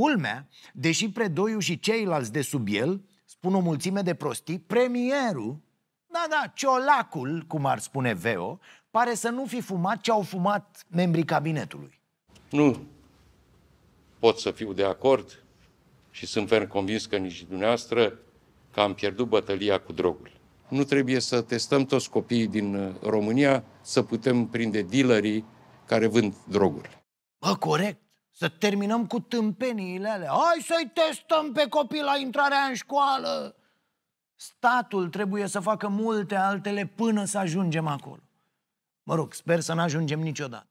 Culmea, deși Predoiu și ceilalți de sub el spun o mulțime de prostii, premierul, da, da, ciolacul, cum ar spune Veo, pare să nu fi fumat ce au fumat membrii cabinetului. Nu pot să fiu de acord și sunt ferm convins că nici dumneavoastră că am pierdut bătălia cu drogul. Nu trebuie să testăm toți copiii din uh, România să putem prinde dealerii care vând droguri. Bă, corect. Să terminăm cu tâmpeniile alea. Hai să-i testăm pe copii la intrarea în școală. Statul trebuie să facă multe altele până să ajungem acolo. Mă rog, sper să nu ajungem niciodată.